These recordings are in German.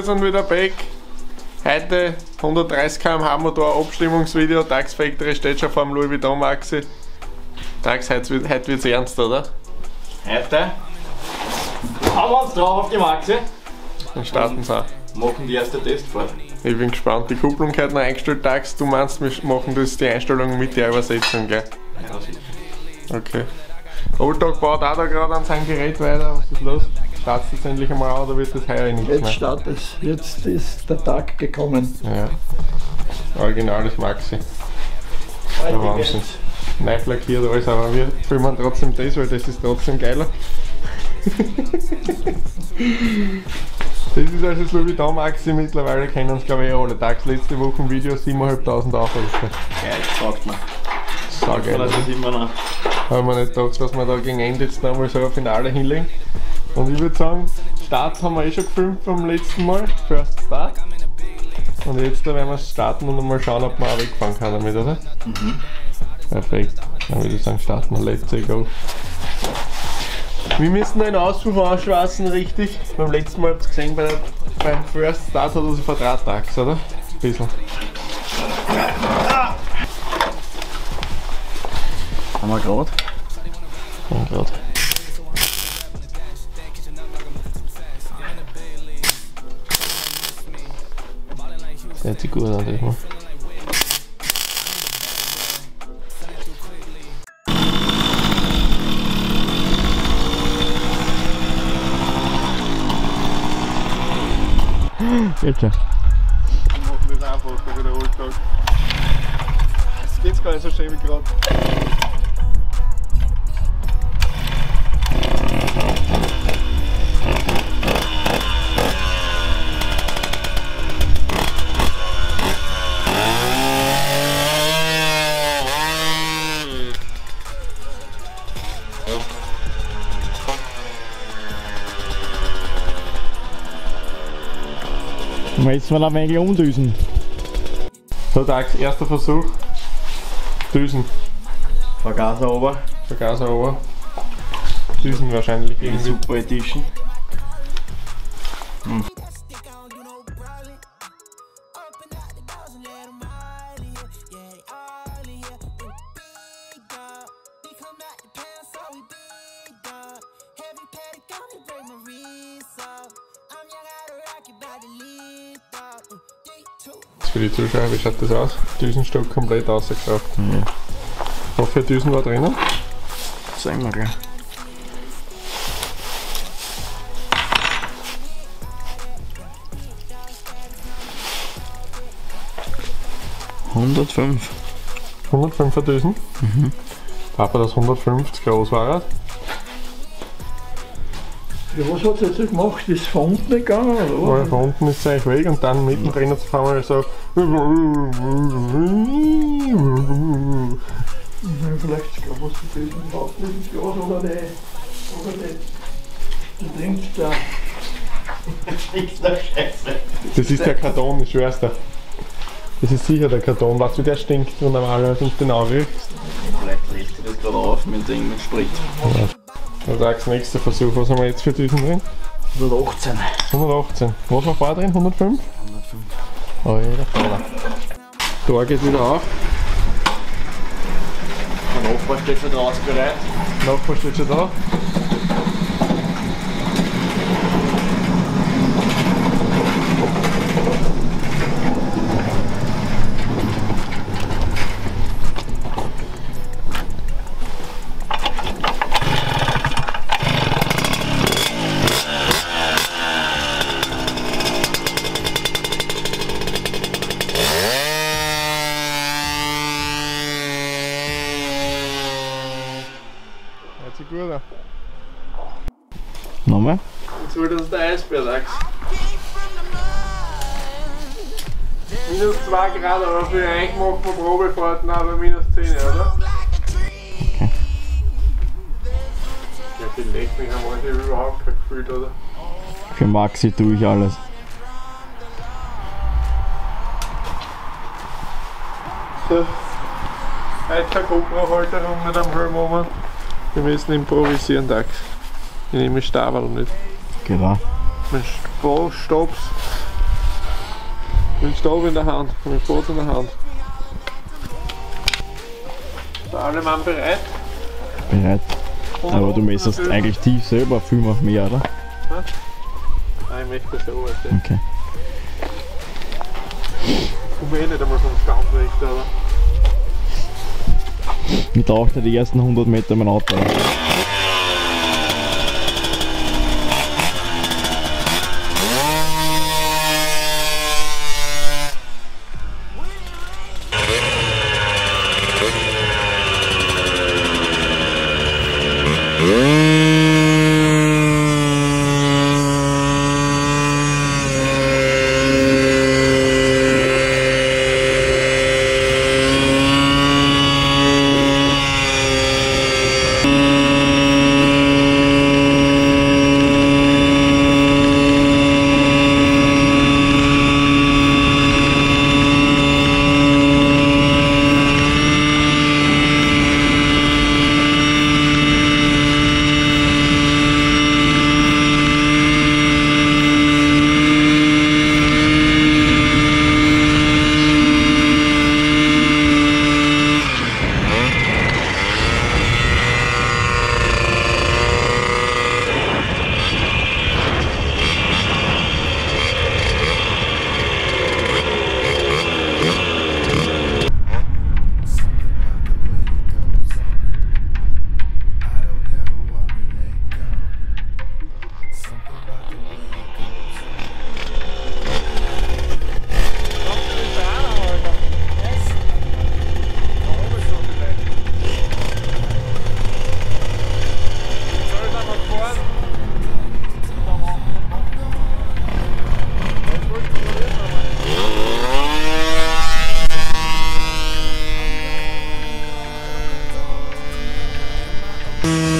Wir sind wieder back. Heute 130 km/h Motor Abstimmungsvideo. Tax Factory steht schon vor dem Louis Vuitton Maxi. Tax, heute, heute wird's ernst, oder? Heute hauen wir uns drauf auf die Maxi. Dann starten sie auch. Machen die erste Testfahrt. Ich bin gespannt. Die Kupplung hat noch eingestellt, Tax. Du meinst, wir machen das die Einstellung mit der Übersetzung, gell? Ja, sicher. Okay. Oldtag baut auch da gerade an seinem Gerät weiter. Was ist los? Startest du jetzt endlich einmal an oder wird das heuer nichts Jetzt mehr? startet es. Jetzt ist der Tag gekommen. Ja. Originales Maxi. Der Wahnsinn. Neu lackiert alles, aber wir filmen trotzdem das, weil das ist trotzdem geiler. Das ist also das Louis Vuitton Maxi mittlerweile, kennen uns glaube ich eh alle. Tags letzte Woche ein Video, 7.500 Aufrufe. Geil, taugt mir. Saugeil. Das ist immer noch. Haben wir nicht gedacht, dass wir da gegen Ende jetzt nochmal so ein Finale hinlegen. Und ich würde sagen, Start haben wir eh schon gefilmt vom letzten Mal, First Start. Und jetzt da werden wir starten und mal schauen, ob wir auch wegfahren kann damit, oder? Perfekt. Dann würde ich sagen, starten wir, let's go. Wir müssen den Auspuff anschwassen, richtig? Beim letzten Mal habt ihr gesehen, bei der, beim First Start hat er sich verdraht, oder? Ein bisschen. Haben wir gerade? Ja, grad. Das hört sich gut an, das mal. Bitte. machen das einfacher wie der Alltag. Jetzt geht's gar nicht so schön wie gerade. Jetzt mal ein wenig umdüsen. So, Tags, erster Versuch. Düsen. Vergaser ober. Vergaser ober. Düsen wahrscheinlich irgendwie. Super Edition. Zuschauer, wie schaut das aus? Düsenstock komplett ausgekraft. Ja. Hoffe, Düsen war drinnen. Sagen wir gleich. Hundertfünf. 105er Düsen. Papa, das 150 groß war. Ja, was hat es jetzt gemacht? Ist von unten gegangen oder was? von unten ist es eigentlich weg und dann mittendrin hat es auf einmal so. Ja, Vielleicht kann man es drauf das Glas oder der. Oder der. Der Dings da. Das ist der Karton, ich schwör's dir. Das ist sicher der Karton. Weißt du, wie der stinkt, wenn du normalerweise nicht den anriechst? Vielleicht lädt sich das gerade auf mit Ding mit Sprit. Dann sagst du, nächster Versuch. Was haben wir jetzt für Düsen drin? 118. 118. Was war vorher drin? 105? 105. Oh ja, Tor geht wieder auf. Der Nachbar steht schon draußen bereit. Nachbar steht schon da. Sich gut an. Nochmal? Jetzt holt uns der Eisbärlachs. Minus 2 Grad, aber für euch machen wir Probefahrten aber minus 10, oder? Ja, die legt mich einmal, ich habe überhaupt kein Gefühl, oder? Für Maxi tue ich alles. So. Heute keine GoPro-Halterung mit am Helm oben. Wir müssen improvisieren, Dax. Ich nehme Staberl nicht. Genau. Mit Stab, Stabs. Mit Stab in der Hand, mit Boot in der Hand. Ist alle Mann bereit? Bereit. Aber du messerst eigentlich tief selber viel auf mehr, oder? Nein, ich möchte das so aussehen. Okay. Ich komme eh nicht einmal vom Stand weg, aber. Ich tauchte die ersten 100 Meter mein Auto. Auf. Jetzt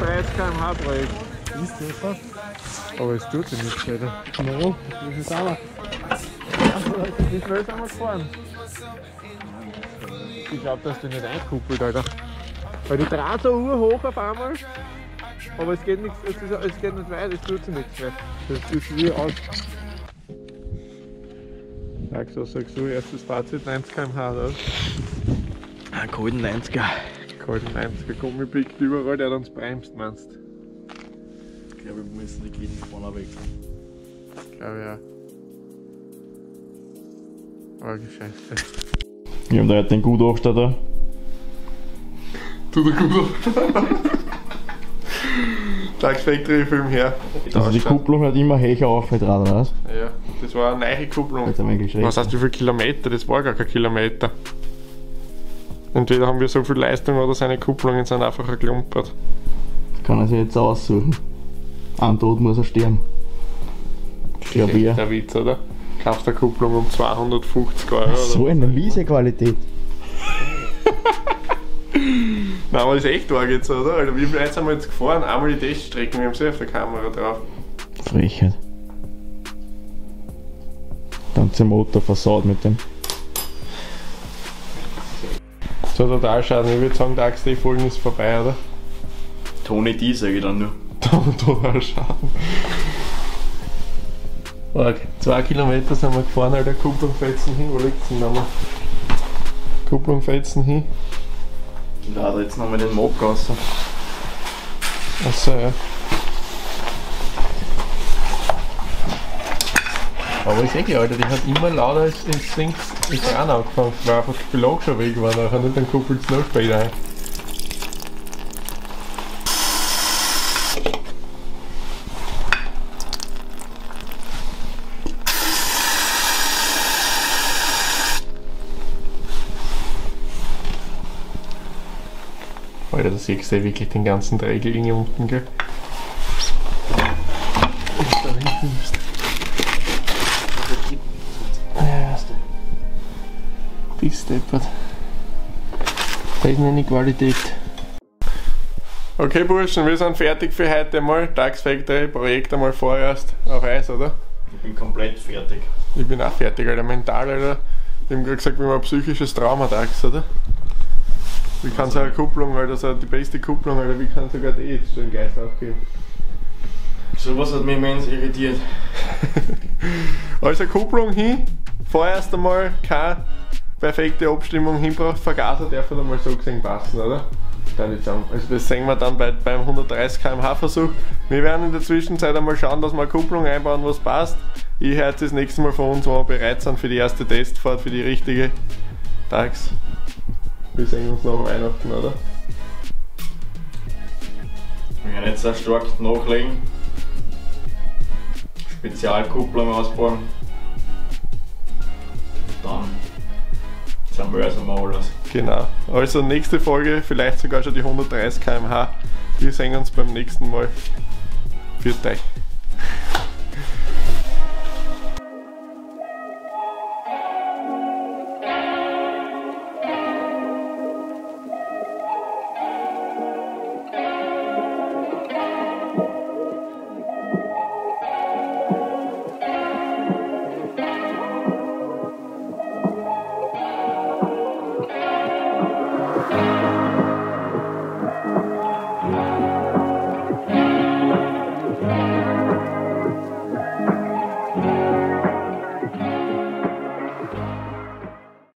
30 km/h trägt. Ist das was? Aber es tut sich nicht weiter. Warum? Wie viel sind wir? Wie schnell sind wir gefahren? Ich glaube, dass du nicht einkuppelt, Alter. Weil die dreht so hoch auf einmal, aber es geht, nichts, es, ist, es geht nicht weit, es tut sich nichts mehr. Das ist wie aus. Sagst du, sagst du, erstes Fazit 90 km/h, oder? Einen 90er. Kalten 90er Gummi pickt überall, der uns bremst, meinst du? Ich glaube, wir müssen die Kinder vorne wechseln. Glaube ja. Oh, Scheiße. Wir haben da heute den Gutachter Tut er gut Dark Factory Film her. Also die Kupplung hat immer höher aufgetragen, oder was? Ja, das war eine neue Kupplung. Was heißt wie viele Kilometer? Das war gar kein Kilometer. Entweder haben wir so viel Leistung oder seine Kupplungen sind einfach geklumpert. Das kann er sich jetzt aussuchen. Ein Tod muss er sterben. Ja, wir. Der Witz, oder? Kauft eine Kupplung um 250 Euro. Oder? So eine miese Qualität. Nein, aber das ist echt arg jetzt, oder? Alter, wie viel Leute sind wir jetzt gefahren? Einmal die Teststrecken, wir haben sie auf der Kamera drauf. Frechheit. Ganze Motor versaut mit dem. So total schade. Ich würde sagen, der AXD-Folgen ist vorbei, oder? Tony D sage ich dann nur. total schade. Arg. Zwei Kilometer sind wir gefahren, Alter. Kupplung fetzen hin. Wo liegt's denn nochmal? Kupplung fetzen hin. Ich lade jetzt nochmal den Mock raus. Achso, ja. Aber ich sehe Alter, die hat immer lauter als als Swings Ekran angefangen, weil einfach die Belag schon weg war, nachher nicht, dann kuppelt es noch später ein. Alter, da siehst ja wirklich den ganzen hier unten, gell? Da hinten ist deppert. Da ist eine Qualität. Okay Burschen, wir sind fertig für heute mal. Tax Factory Projekt einmal vorerst auf Eis, oder? Ich bin komplett fertig. Ich bin auch fertig, Alter. Mental, Alter. Wir haben gerade gesagt, wir haben ein psychisches Trauma, Tax, oder? Wie kann so eine Kupplung, Alter, so die beste Kupplung, Alter, wie kann sogar die jetzt so einen Geist aufgeben? Sowas hat mich immens irritiert. Also Kupplung hin, vorerst einmal keine perfekte Abstimmung hinbracht, Vergaser darf halt einmal so gesehen passen, oder? Also das sehen wir dann bei, beim 130 km/h Versuch. Wir werden in der Zwischenzeit einmal schauen, dass wir eine Kupplung einbauen, was passt. Ich höre das nächste Mal von uns, wenn wir bereit sind für die erste Testfahrt, für die richtige Tags. Wir sehen uns nach Weihnachten, oder? Wir werden jetzt sehr stark nachlegen. Spezialkupplung ausbauen. Zermörsern wir alles. Genau. Also nächste Folge, vielleicht sogar schon die 130 km/h. Wir sehen uns beim nächsten Mal. Für euch.